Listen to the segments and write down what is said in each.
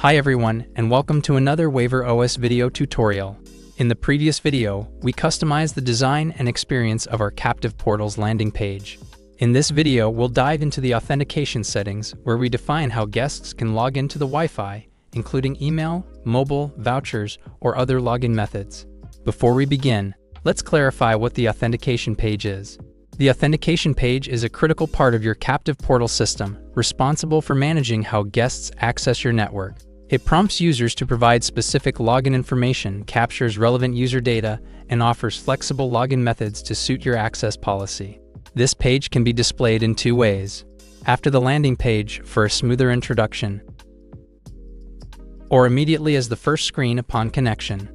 Hi everyone, and welcome to another WAVER OS video tutorial. In the previous video, we customized the design and experience of our Captive Portals landing page. In this video, we'll dive into the authentication settings where we define how guests can log into the Wi-Fi, including email, mobile, vouchers, or other login methods. Before we begin, let's clarify what the authentication page is. The authentication page is a critical part of your captive portal system, responsible for managing how guests access your network. It prompts users to provide specific login information, captures relevant user data, and offers flexible login methods to suit your access policy. This page can be displayed in two ways. After the landing page for a smoother introduction, or immediately as the first screen upon connection.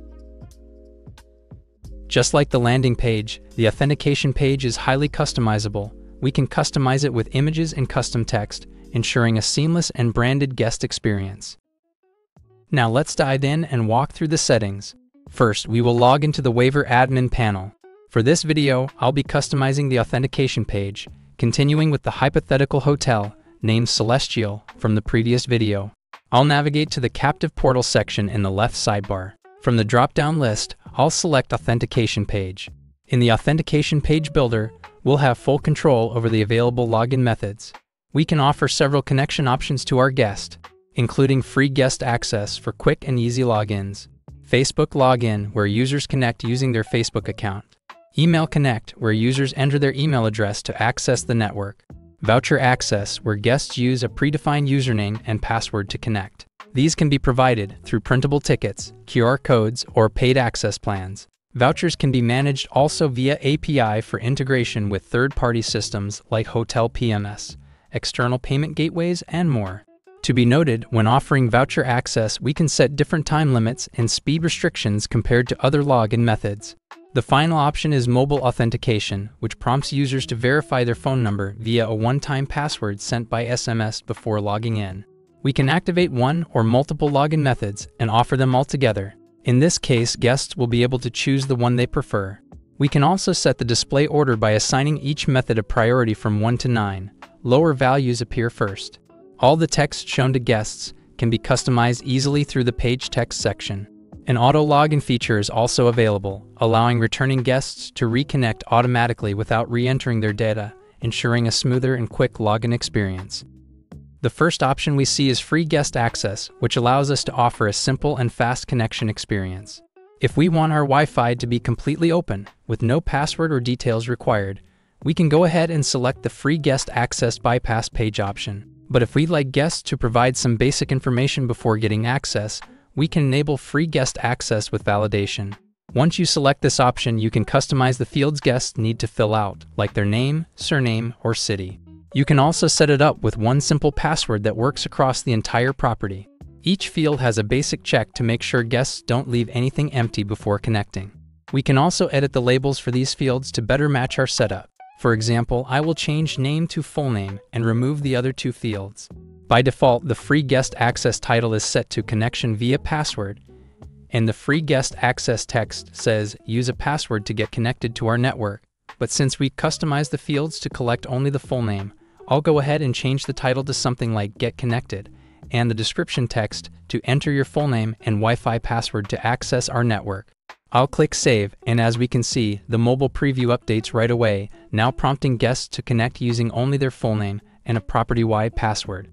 Just like the landing page, the authentication page is highly customizable. We can customize it with images and custom text, ensuring a seamless and branded guest experience. Now let's dive in and walk through the settings. First, we will log into the WAVER admin panel. For this video, I'll be customizing the authentication page, continuing with the hypothetical hotel named Celestial from the previous video. I'll navigate to the Captive Portal section in the left sidebar. From the drop-down list, I'll select Authentication Page. In the Authentication Page Builder, we'll have full control over the available login methods. We can offer several connection options to our guest, including free guest access for quick and easy logins, Facebook Login, where users connect using their Facebook account, Email Connect, where users enter their email address to access the network, Voucher Access, where guests use a predefined username and password to connect. These can be provided through printable tickets, QR codes, or paid access plans. Vouchers can be managed also via API for integration with third-party systems like Hotel PMS, external payment gateways, and more. To be noted, when offering voucher access, we can set different time limits and speed restrictions compared to other login methods. The final option is mobile authentication, which prompts users to verify their phone number via a one-time password sent by SMS before logging in. We can activate one or multiple login methods and offer them all together. In this case, guests will be able to choose the one they prefer. We can also set the display order by assigning each method a priority from 1 to 9. Lower values appear first. All the text shown to guests can be customized easily through the page text section. An auto login feature is also available, allowing returning guests to reconnect automatically without re-entering their data, ensuring a smoother and quick login experience. The first option we see is free guest access, which allows us to offer a simple and fast connection experience. If we want our Wi-Fi to be completely open, with no password or details required, we can go ahead and select the free guest access bypass page option. But if we'd like guests to provide some basic information before getting access, we can enable free guest access with validation. Once you select this option, you can customize the fields guests need to fill out, like their name, surname, or city. You can also set it up with one simple password that works across the entire property. Each field has a basic check to make sure guests don't leave anything empty before connecting. We can also edit the labels for these fields to better match our setup. For example, I will change name to full name and remove the other two fields. By default, the free guest access title is set to connection via password, and the free guest access text says use a password to get connected to our network. But since we customized the fields to collect only the full name, I'll go ahead and change the title to something like get connected and the description text to enter your full name and Wi-Fi password to access our network. I'll click Save, and as we can see, the mobile preview updates right away, now prompting guests to connect using only their full name and a property-wide password.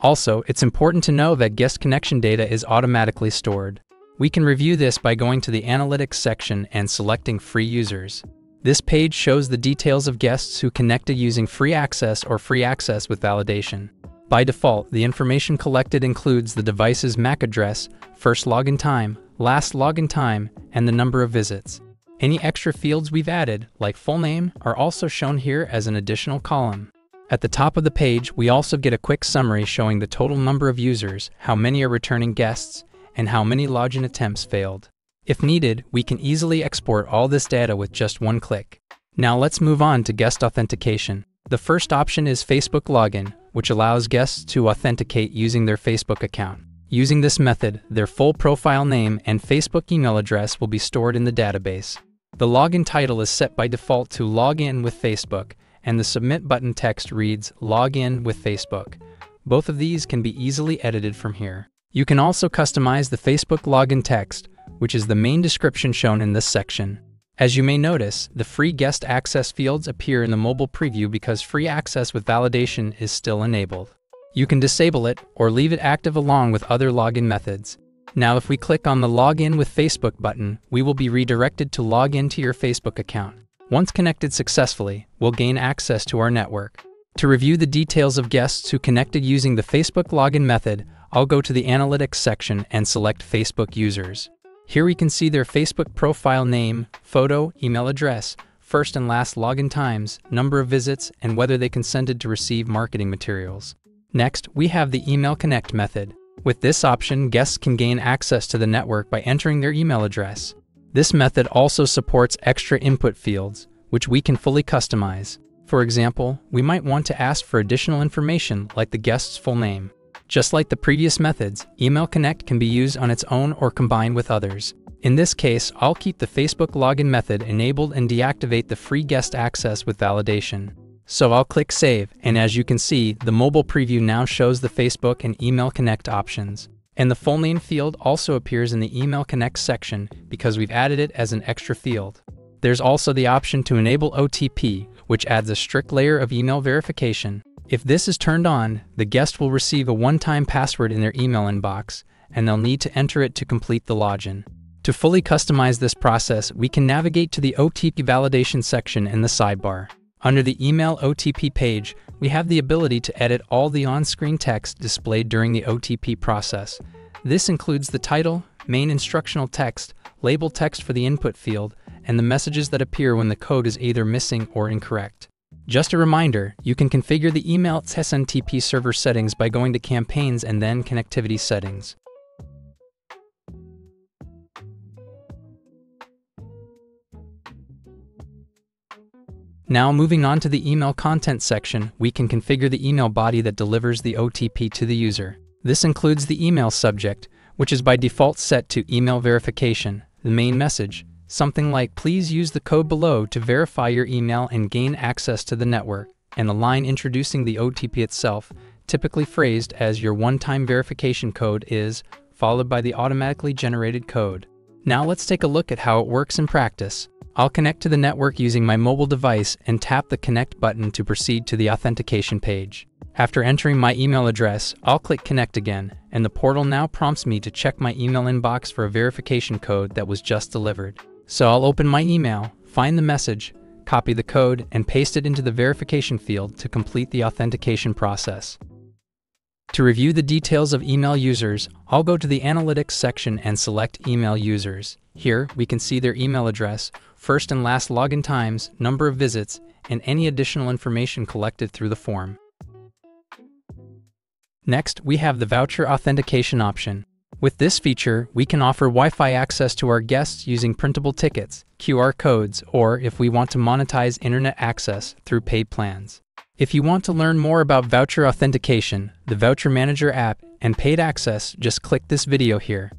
Also, it's important to know that guest connection data is automatically stored. We can review this by going to the Analytics section and selecting Free Users. This page shows the details of guests who connected using free access or free access with validation. By default, the information collected includes the device's MAC address, first login time, last login time, and the number of visits. Any extra fields we've added, like full name, are also shown here as an additional column. At the top of the page, we also get a quick summary showing the total number of users, how many are returning guests, and how many login attempts failed. If needed, we can easily export all this data with just one click. Now let's move on to guest authentication. The first option is Facebook Login, which allows guests to authenticate using their Facebook account. Using this method, their full profile name and Facebook email address will be stored in the database. The login title is set by default to Login with Facebook, and the Submit button text reads Login with Facebook. Both of these can be easily edited from here. You can also customize the Facebook login text, which is the main description shown in this section. As you may notice, the free guest access fields appear in the mobile preview because free access with validation is still enabled. You can disable it or leave it active along with other login methods. Now if we click on the Login with Facebook button, we will be redirected to log in to your Facebook account. Once connected successfully, we'll gain access to our network. To review the details of guests who connected using the Facebook login method, I'll go to the Analytics section and select Facebook users. Here we can see their Facebook profile name, photo, email address, first and last login times, number of visits, and whether they consented to receive marketing materials. Next, we have the Email Connect method. With this option, guests can gain access to the network by entering their email address. This method also supports extra input fields, which we can fully customize. For example, we might want to ask for additional information like the guest's full name. Just like the previous methods, Email Connect can be used on its own or combined with others. In this case, I'll keep the Facebook login method enabled and deactivate the free guest access with validation. So I'll click Save, and as you can see, the mobile preview now shows the Facebook and Email Connect options. And the full name field also appears in the Email Connect section because we've added it as an extra field. There's also the option to enable OTP, which adds a strict layer of email verification. If this is turned on, the guest will receive a one-time password in their email inbox, and they'll need to enter it to complete the login. To fully customize this process, we can navigate to the OTP validation section in the sidebar. Under the Email OTP page, we have the ability to edit all the on-screen text displayed during the OTP process. This includes the title, main instructional text, label text for the input field, and the messages that appear when the code is either missing or incorrect. Just a reminder, you can configure the email SMTP server settings by going to Campaigns and then Connectivity Settings. Now moving on to the email content section, we can configure the email body that delivers the OTP to the user. This includes the email subject, which is by default set to email verification, the main message, something like please use the code below to verify your email and gain access to the network, and the line introducing the OTP itself, typically phrased as your one-time verification code is, followed by the automatically generated code. Now let's take a look at how it works in practice. I'll connect to the network using my mobile device and tap the Connect button to proceed to the authentication page. After entering my email address, I'll click Connect again, and the portal now prompts me to check my email inbox for a verification code that was just delivered. So I'll open my email, find the message, copy the code, and paste it into the verification field to complete the authentication process. To review the details of email users, I'll go to the Analytics section and select Email Users. Here, we can see their email address, first and last login times, number of visits, and any additional information collected through the form. Next, we have the Voucher Authentication option. With this feature, we can offer Wi-Fi access to our guests using printable tickets, QR codes, or if we want to monetize internet access through paid plans. If you want to learn more about voucher authentication, the Voucher Manager app, and paid access, just click this video here.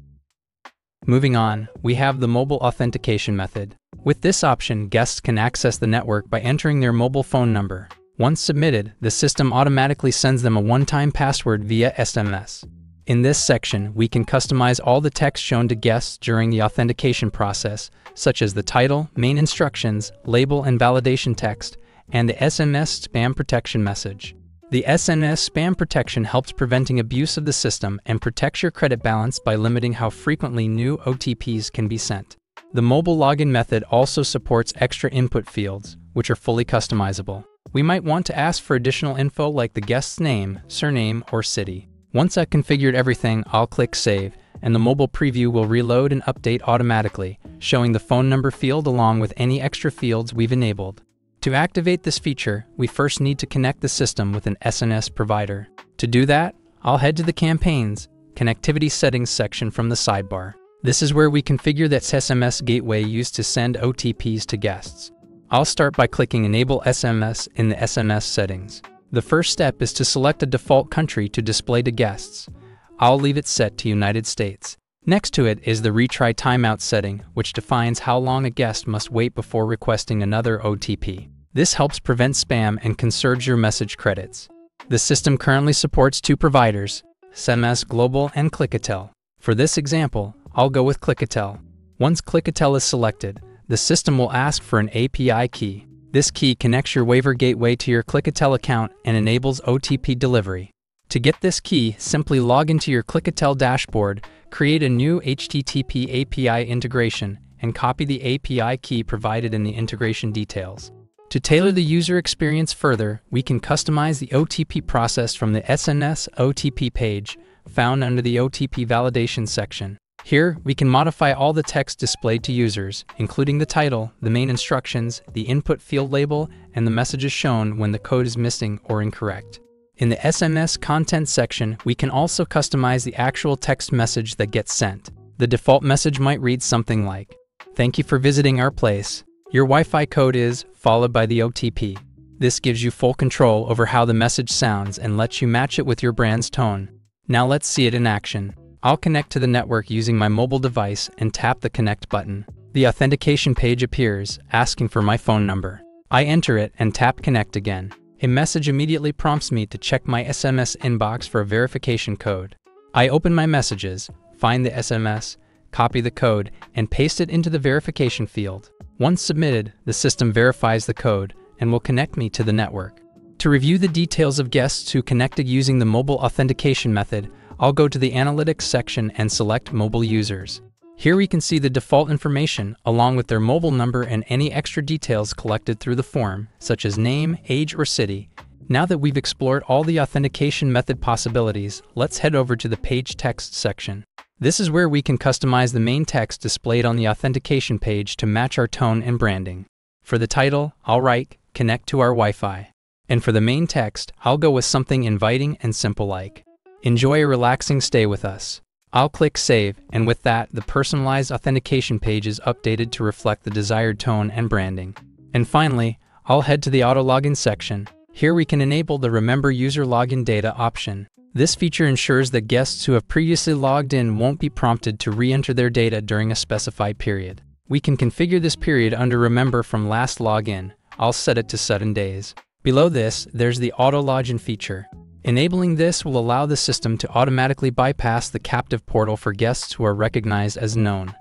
Moving on, we have the mobile authentication method. With this option, guests can access the network by entering their mobile phone number. Once submitted, the system automatically sends them a one-time password via SMS. In this section, we can customize all the text shown to guests during the authentication process, such as the title, main instructions, label and validation text, and the SMS spam protection message. The SMS spam protection helps preventing abuse of the system and protects your credit balance by limiting how frequently new OTPs can be sent. The mobile login method also supports extra input fields, which are fully customizable. We might want to ask for additional info like the guest's name, surname, or city. Once I've configured everything, I'll click Save, and the mobile preview will reload and update automatically, showing the phone number field along with any extra fields we've enabled. To activate this feature, we first need to connect the system with an SMS provider. To do that, I'll head to the Campaigns, Connectivity Settings section from the sidebar. This is where we configure that SMS gateway used to send OTPs to guests. I'll start by clicking Enable SMS in the SMS settings. The first step is to select a default country to display to guests. I'll leave it set to United States. Next to it is the retry timeout setting, which defines how long a guest must wait before requesting another OTP. This helps prevent spam and conserves your message credits. The system currently supports two providers, SMS Global and Clickatell. For this example, I'll go with Clickatell. Once Clickatell is selected, the system will ask for an API key. This key connects your WAVER gateway to your Clickatell account and enables OTP delivery. To get this key, simply log into your Clickatell dashboard, create a new HTTP API integration, and copy the API key provided in the integration details. To tailor the user experience further, we can customize the OTP process from the SMS OTP page found under the OTP validation section. Here, we can modify all the text displayed to users, including the title, the main instructions, the input field label, and the messages shown when the code is missing or incorrect. In the SMS content section, we can also customize the actual text message that gets sent. The default message might read something like, Thank you for visiting our place. Your Wi-Fi code is, followed by the OTP. This gives you full control over how the message sounds and lets you match it with your brand's tone. Now let's see it in action. I'll connect to the network using my mobile device and tap the connect button. The authentication page appears, asking for my phone number. I enter it and tap connect again. A message immediately prompts me to check my SMS inbox for a verification code. I open my messages, find the SMS, copy the code, and paste it into the verification field. Once submitted, the system verifies the code and will connect me to the network. To review the details of guests who connected using the mobile authentication method, I'll go to the Analytics section and select Mobile Users. Here we can see the default information along with their mobile number and any extra details collected through the form, such as name, age, or city. Now that we've explored all the authentication method possibilities, let's head over to the Page Text section. This is where we can customize the main text displayed on the authentication page to match our tone and branding. For the title, I'll write, Connect to our Wi-Fi. And for the main text, I'll go with something inviting and simple like, Enjoy a relaxing stay with us. I'll click Save, and with that, the personalized authentication page is updated to reflect the desired tone and branding. And finally, I'll head to the Auto Login section. Here we can enable the Remember User Login Data option. This feature ensures that guests who have previously logged in won't be prompted to re-enter their data during a specified period. We can configure this period under Remember from last login. I'll set it to 7 days. Below this, there's the Auto Login feature. Enabling this will allow the system to automatically bypass the captive portal for guests who are recognized as known.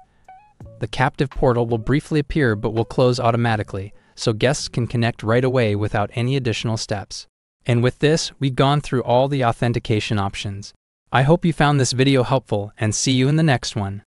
The captive portal will briefly appear but will close automatically, so guests can connect right away without any additional steps. And with this, we've gone through all the authentication options. I hope you found this video helpful and see you in the next one.